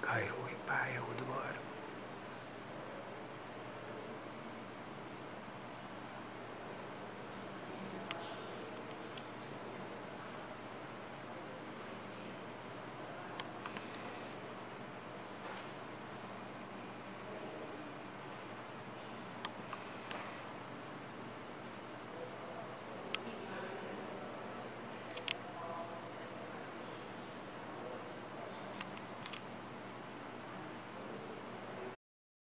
caiu e pályához é